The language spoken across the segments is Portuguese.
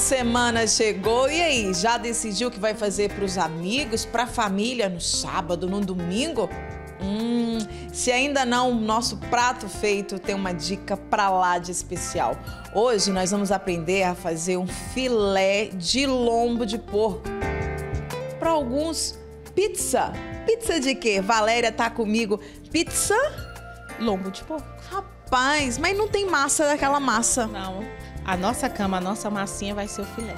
semana chegou e aí, já decidiu o que vai fazer para os amigos, para a família no sábado, no domingo? Hum, se ainda não, nosso prato feito tem uma dica para lá de especial. Hoje nós vamos aprender a fazer um filé de lombo de porco. Para alguns, pizza. Pizza de quê? Valéria tá comigo. Pizza? Lombo de porco. Rapaz, mas não tem massa daquela massa. Não. A nossa cama, a nossa massinha vai ser o filé.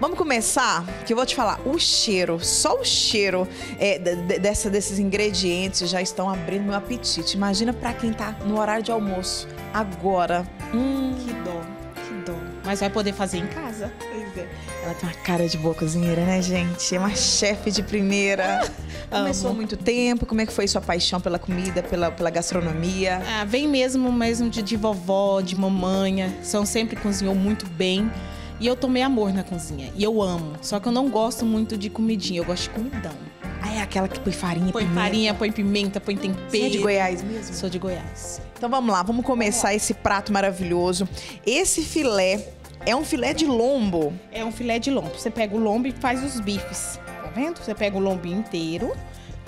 Vamos começar? Que eu vou te falar, o cheiro, só o cheiro é, dessa, desses ingredientes já estão abrindo meu apetite. Imagina para quem tá no horário de almoço agora. Hum. Que dó. Mas vai poder fazer em casa. Pois é. Ela tem uma cara de boa cozinheira, né, gente? É uma chefe de primeira. Começou há muito tempo. Como é que foi sua paixão pela comida, pela, pela gastronomia? Ah, vem mesmo, mesmo de, de vovó, de mamanha. São sempre cozinhou muito bem. E eu tomei amor na cozinha. E eu amo. Só que eu não gosto muito de comidinha, eu gosto de comidão. É aquela que põe farinha, põe pimenta. farinha, põe pimenta, põe tempero. Você é de Goiás mesmo? Sou de Goiás. Então vamos lá, vamos começar esse prato maravilhoso. Esse filé é um filé de lombo. É um filé de lombo. Você pega o lombo e faz os bifes. Tá vendo? Você pega o lombo inteiro,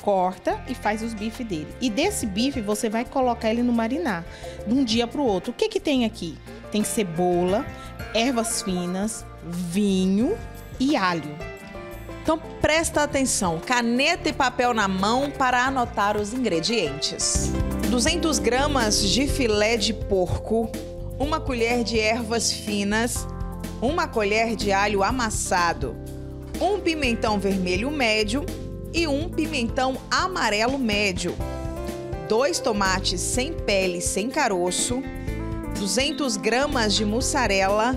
corta e faz os bifes dele. E desse bife você vai colocar ele no marinar, de um dia para o outro. O que que tem aqui? Tem cebola, ervas finas, vinho e alho. Então presta atenção, caneta e papel na mão para anotar os ingredientes. 200 gramas de filé de porco, uma colher de ervas finas, uma colher de alho amassado, um pimentão vermelho médio e um pimentão amarelo médio, dois tomates sem pele, sem caroço, 200 gramas de mussarela,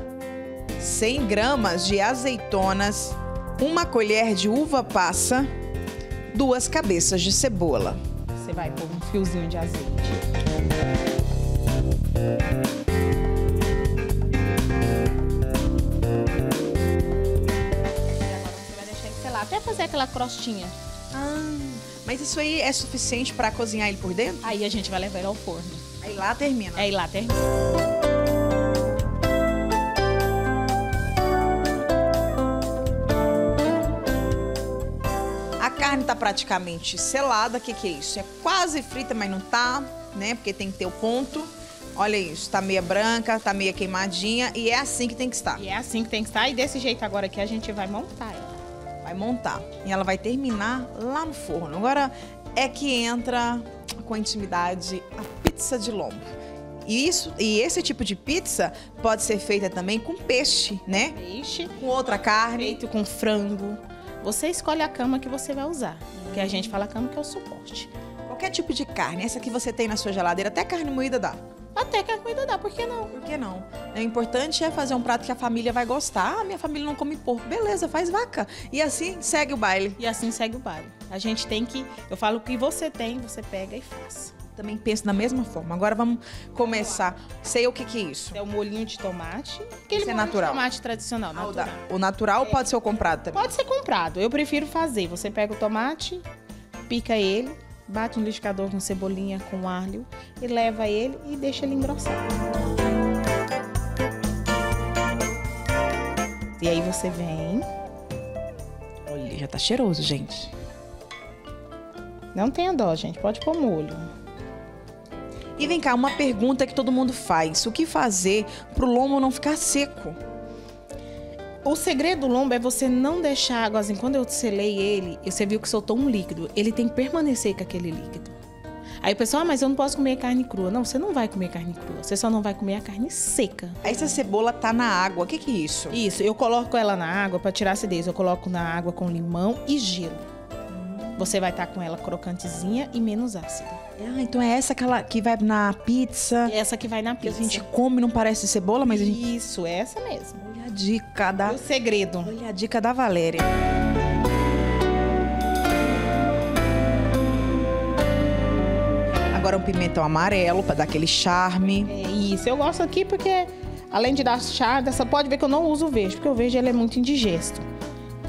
100 gramas de azeitonas, uma colher de uva passa, duas cabeças de cebola. Você vai pôr um fiozinho de azeite. até fazer aquela crostinha. Ah, mas isso aí é suficiente para cozinhar ele por dentro? Aí a gente vai levar ele ao forno. Aí lá termina. Aí lá termina. Praticamente selada. O que, que é isso? É quase frita, mas não tá, né? Porque tem que ter o ponto. Olha isso, tá meia branca, tá meia queimadinha e é assim que tem que estar. E é assim que tem que estar e desse jeito agora que a gente vai montar ela. Vai montar e ela vai terminar lá no forno. Agora é que entra com intimidade a pizza de lombo. E, isso, e esse tipo de pizza pode ser feita também com peixe, né? Peixe. Com outra carne. Feito com frango. Você escolhe a cama que você vai usar. Porque a gente fala cama que é o suporte. Qualquer tipo de carne. Essa que você tem na sua geladeira, até carne moída dá. Até carne moída dá, por que não? Por que não? O importante é fazer um prato que a família vai gostar. Ah, minha família não come porco. Beleza, faz vaca. E assim segue o baile. E assim segue o baile. A gente tem que. Eu falo o que você tem, você pega e faz também penso da mesma forma. Agora vamos começar. Sei o que, que é isso. É o molhinho de tomate. Aquele Isso é natural. tomate tradicional, natural. O natural é. pode ser o comprado também? Pode ser comprado. Eu prefiro fazer. Você pega o tomate, pica ele, bate no liquidificador com cebolinha, com alho e leva ele e deixa ele engrossar. E aí você vem. Olha, já tá cheiroso, gente. Não tenha dó, gente. Pode pôr molho. E vem cá, uma pergunta que todo mundo faz: o que fazer para o lombo não ficar seco? O segredo do lombo é você não deixar água assim. Quando eu selei ele, você viu que soltou um líquido. Ele tem que permanecer com aquele líquido. Aí o pessoal, ah, mas eu não posso comer carne crua. Não, você não vai comer carne crua. Você só não vai comer a carne seca. Essa cebola tá na água. O que, que é isso? Isso, eu coloco ela na água para tirar a acidez. Eu coloco na água com limão e gelo. Você vai estar tá com ela crocantezinha e menos ácida. Ah, então é essa que, ela, que vai na pizza. Essa que vai na pizza. Que a gente come, não parece cebola, mas a gente... Isso, é essa mesmo. Olha a dica da... O segredo. Olha a dica da Valéria. Agora um pimentão amarelo para dar aquele charme. É isso, eu gosto aqui porque além de dar charme, você pode ver que eu não uso verde, porque o verde ele é muito indigesto.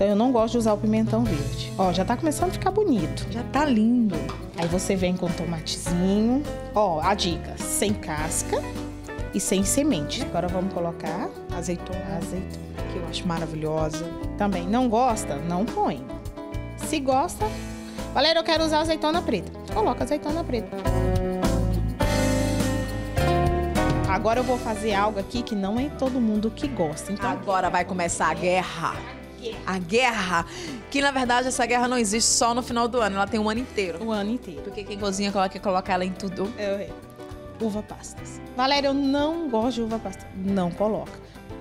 Então eu não gosto de usar o pimentão verde. Ó, já tá começando a ficar bonito. Já tá lindo. Aí você vem com tomatezinho. Ó, a dica, sem casca e sem semente. Agora vamos colocar azeitona. azeitona. que eu acho maravilhosa. Também. Não gosta? Não põe. Se gosta, Valéria, eu quero usar azeitona preta. Coloca azeitona preta. Agora eu vou fazer algo aqui que não é todo mundo que gosta. Então, Agora vai começar a guerra. A guerra, que na verdade essa guerra não existe só no final do ano, ela tem um ano inteiro. o ano inteiro. Porque quem cozinha coloca, coloca ela em tudo. É, uva pastas. Valéria, eu não gosto de uva pasta. Não coloca.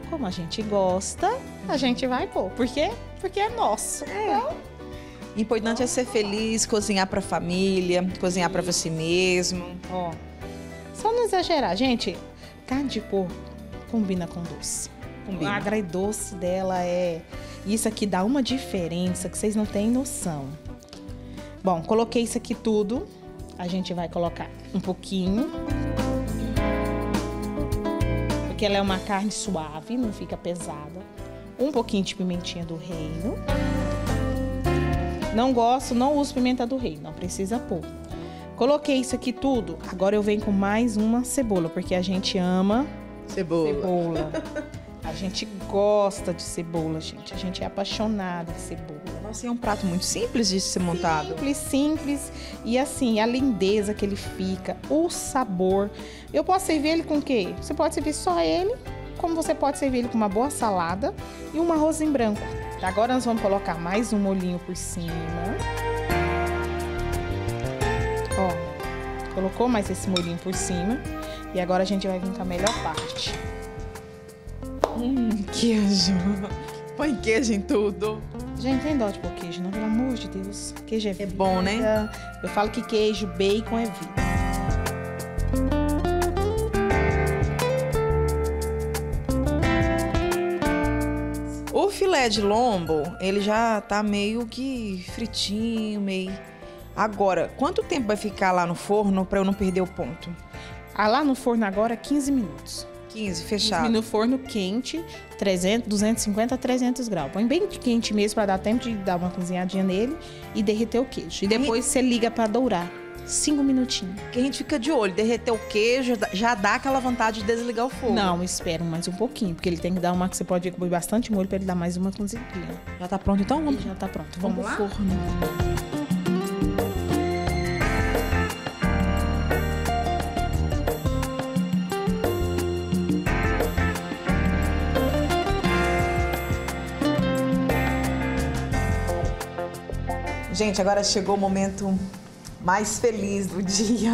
Como a gente gosta, a gente vai pôr. Por quê? Porque é nosso. Então, Importante é ser feliz, cozinhar pra família, cozinhar pra você mesmo. ó. Só não exagerar. Gente, carne de porco combina com doce. Combina. O agridoce dela é. Isso aqui dá uma diferença que vocês não têm noção. Bom, coloquei isso aqui tudo. A gente vai colocar um pouquinho. Porque ela é uma carne suave, não fica pesada. Um pouquinho de pimentinha do reino. Não gosto, não uso pimenta do reino, não precisa pôr. Coloquei isso aqui tudo. Agora eu venho com mais uma cebola, porque a gente ama Cebola. cebola. A gente gosta de cebola, gente. A gente é apaixonada de cebola. Nossa, é um prato muito simples de ser montado. Simples, simples. E assim, a lindeza que ele fica, o sabor. Eu posso servir ele com o quê? Você pode servir só ele, como você pode servir ele com uma boa salada e um arrozinho branco. Agora nós vamos colocar mais um molhinho por cima. Ó, colocou mais esse molhinho por cima. E agora a gente vai vir com a melhor parte. Hum, queijo. Põe queijo em tudo. Gente, tem dó de pôr queijo, não? Pelo amor de Deus. Queijo é vida. bom, né? Eu falo que queijo, bacon é vida. O filé de lombo, ele já tá meio que fritinho, meio. Agora, quanto tempo vai ficar lá no forno pra eu não perder o ponto? Ah, lá no forno agora, 15 minutos. 15, 15 fechado. no forno quente, 300, 250 a 300 graus. Põe bem quente mesmo para dar tempo de dar uma cozinhadinha nele e derreter o queijo. E depois você liga para dourar. 5 minutinhos. Que a gente fica de olho, derreter o queijo já dá aquela vontade de desligar o fogo. Não, espera mais um pouquinho, porque ele tem que dar uma que você pode pôr bastante molho para ele dar mais uma cozidinha. Já tá pronto então? Vamos, já tá pronto. vamos Vamos, lá? forno. Gente, agora chegou o momento mais feliz do dia,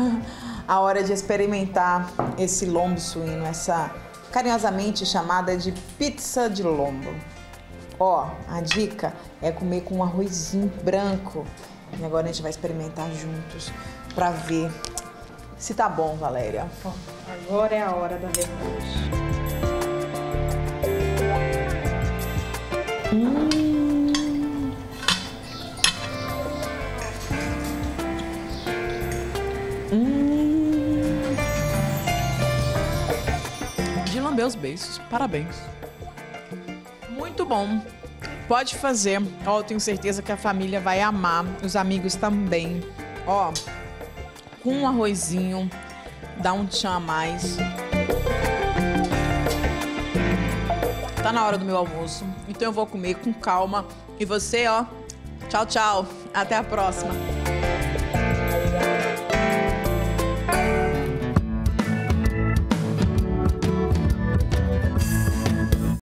a hora de experimentar esse lombo suíno, essa carinhosamente chamada de pizza de lombo. Ó, a dica é comer com um arrozinho branco. E agora a gente vai experimentar juntos pra ver se tá bom, Valéria. Agora é a hora da verdade. De lamber os beiços. Parabéns. Muito bom. Pode fazer. Ó, eu tenho certeza que a família vai amar. Os amigos também. Ó, com um arrozinho, dá um tchan a mais. Tá na hora do meu almoço. Então eu vou comer com calma. E você, ó, tchau, tchau. Até a próxima.